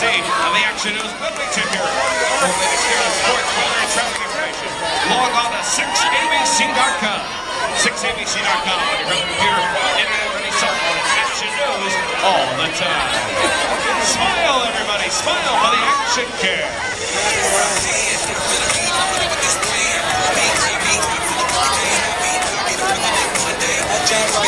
ABC the Action News latest news, sports, weather, and traffic information, log on to 6abc.com. 6abc.com on your computer. Action News all the time. Smile, everybody. Smile for the Action Care. James.